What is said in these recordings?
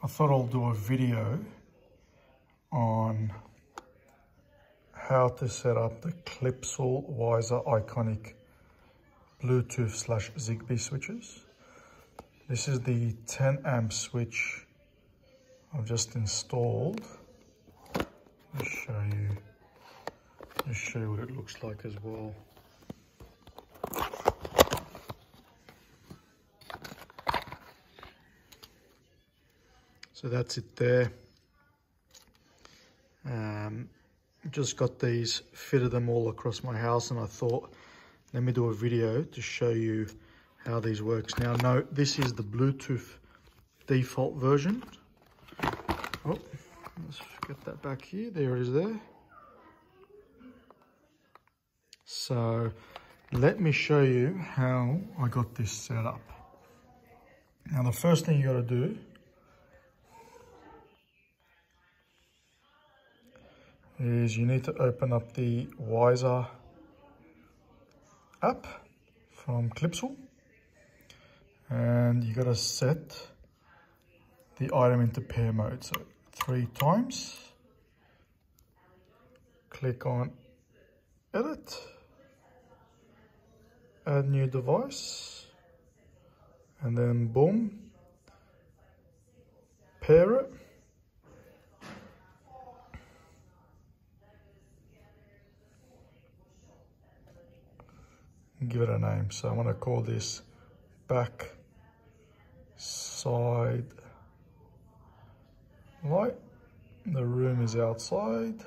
I thought I'll do a video on how to set up the Clipsal Wiser Iconic Bluetooth slash Zigbee switches. This is the 10 amp switch I've just installed. Let me show you, let me show you what it looks like as well. So that's it there. Um, just got these, fitted them all across my house and I thought, let me do a video to show you how these works. Now note, this is the Bluetooth default version. Oh, let's get that back here. There it is there. So let me show you how I got this set up. Now the first thing you gotta do is you need to open up the Wiser app from Clipsal and you got to set the item into pair mode. So three times. Click on edit. Add new device. And then boom. Pair it give it a name. So I'm going to call this back side light. The room is outside.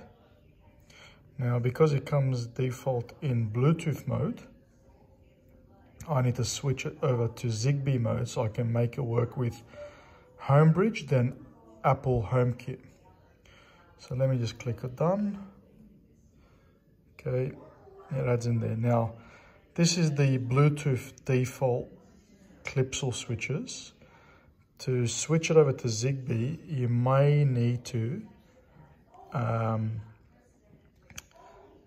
Now, because it comes default in Bluetooth mode, I need to switch it over to Zigbee mode so I can make it work with Homebridge, then Apple HomeKit. So let me just click it done. Okay, it adds in there. Now, this is the Bluetooth default Clipsal switches. To switch it over to Zigbee, you may need to um,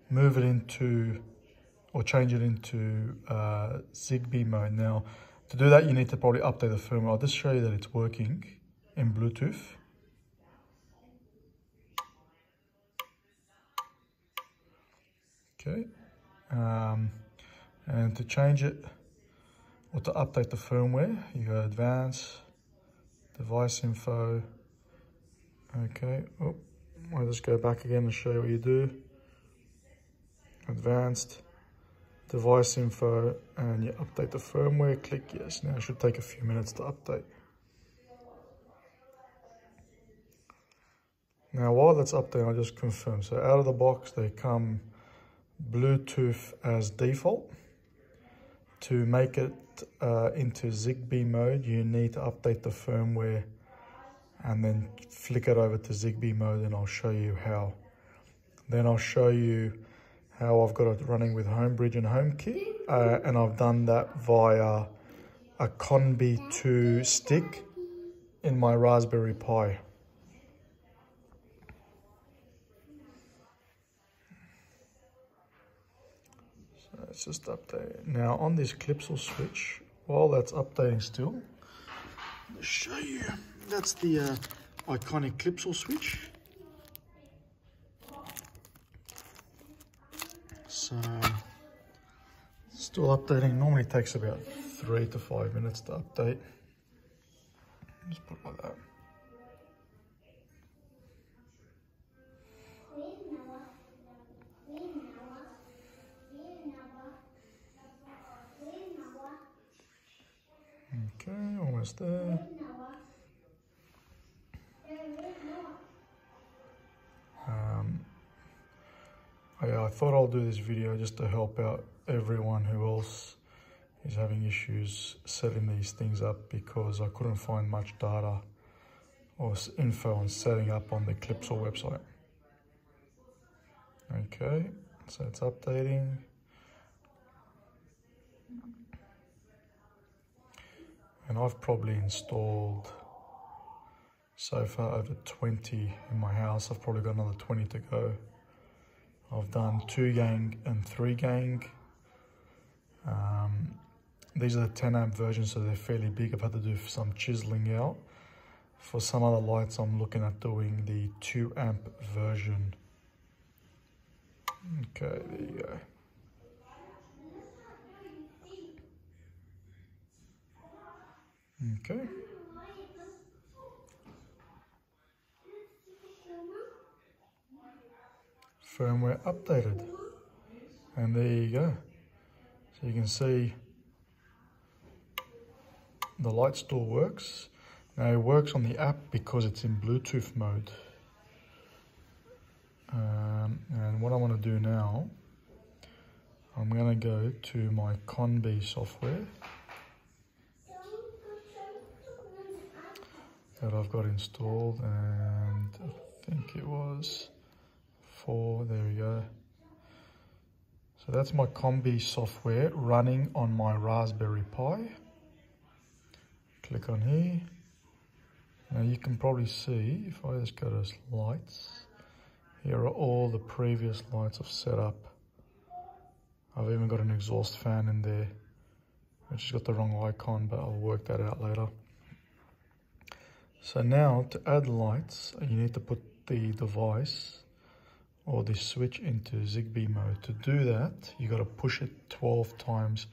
move it into or change it into uh, Zigbee mode. Now, to do that, you need to probably update the firmware. I'll just show you that it's working in Bluetooth. Okay. Um, and to change it or to update the firmware, you go advanced, device info. Okay, oh, I'll just go back again and show you what you do. Advanced, device info, and you update the firmware, click yes. Now it should take a few minutes to update. Now while that's updating, I'll just confirm. So out of the box, they come Bluetooth as default. To make it uh, into Zigbee mode, you need to update the firmware and then flick it over to Zigbee mode and I'll show you how. Then I'll show you how I've got it running with Homebridge and HomeKit. Uh, and I've done that via a Conbee 2 stick in my Raspberry Pi. Just update Now on this Clipsal switch, while that's updating still, I'll show you. That's the uh, iconic Clipsal switch. So, still updating. Normally takes about three to five minutes to update. There. Um, I, I thought I'll do this video just to help out everyone who else is having issues setting these things up because I couldn't find much data or info on setting up on the Clipsal website. Okay, so it's updating. And I've probably installed so far over 20 in my house. I've probably got another 20 to go. I've done two gang and three gang. Um, these are the 10 amp versions, so they're fairly big. I've had to do some chiseling out. For some other lights, I'm looking at doing the 2 amp version. Okay, there you go. Okay. Firmware updated. And there you go. So you can see the light still works. Now it works on the app because it's in Bluetooth mode. Um, and what I want to do now, I'm going to go to my Conbee software that I've got installed and I think it was four, there we go. So that's my Conbee software running on my Raspberry Pi. Click on here. Now you can probably see, if I just go to lights, here are all the previous lights I've set up. I've even got an exhaust fan in there, which has got the wrong icon, but I'll work that out later. So now to add lights, you need to put the device or the switch into Zigbee mode. To do that, you got to push it 12 times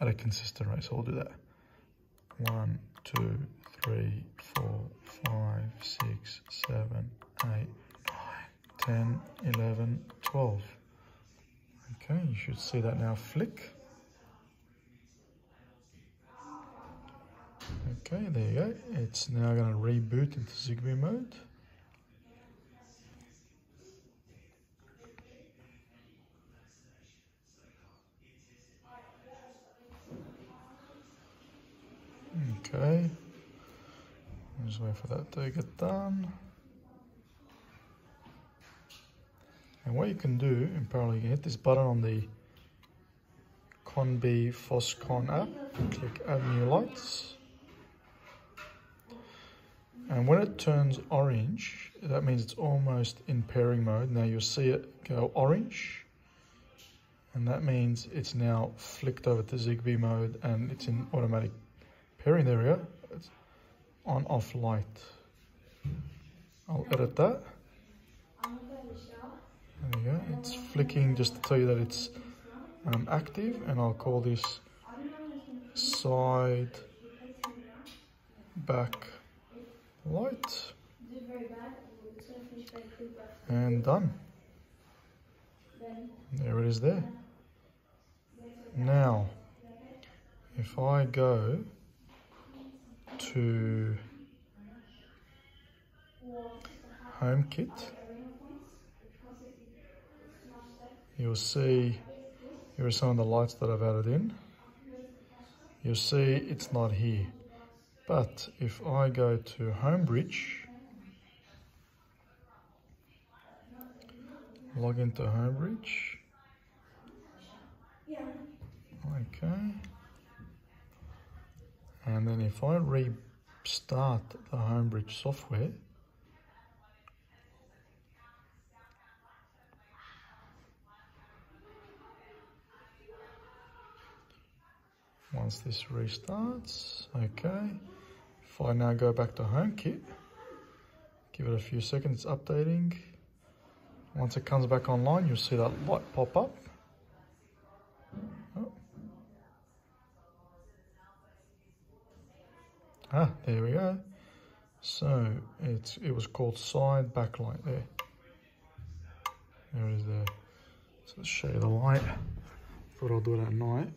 at a consistent rate. So we'll do that. One, two, three, four, five, six, seven, eight, 10, 11, 12. Okay, you should see that now flick. Okay, there you go. It's now going to reboot into Zigbee mode. Okay, just wait for that to get done. And what you can do in parallel, you can hit this button on the Conbee Phoscon app, click add new lights. And when it turns orange, that means it's almost in pairing mode. Now you'll see it go orange. And that means it's now flicked over to Zigbee mode and it's in automatic pairing. There we go. It's on off light. I'll edit that. There you go. It's flicking just to tell you that it's um, active and I'll call this side back light and done. There it is there. Now, if I go to HomeKit, you'll see here are some of the lights that I've added in. You'll see it's not here. But if I go to Homebridge, log into Homebridge, okay, and then if I restart the Homebridge software, once this restarts. Okay. If I now go back to HomeKit, give it a few seconds, it's updating. Once it comes back online, you'll see that light pop up. Oh. Ah, there we go. So it's it was called side backlight there. There it is there. So let's show you the light. Thought I'll do it at night.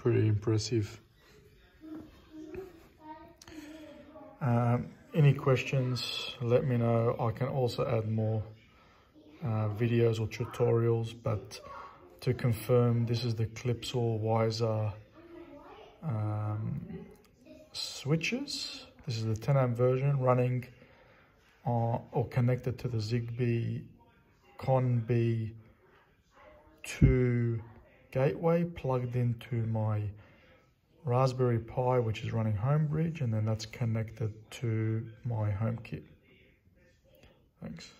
Pretty impressive. Um, any questions, let me know. I can also add more uh, videos or tutorials, but to confirm, this is the Clipsal Wiser um, switches. This is the 10 amp version running on, or connected to the Zigbee Conbee 2 gateway plugged into my Raspberry Pi, which is running Homebridge, and then that's connected to my HomeKit. Thanks.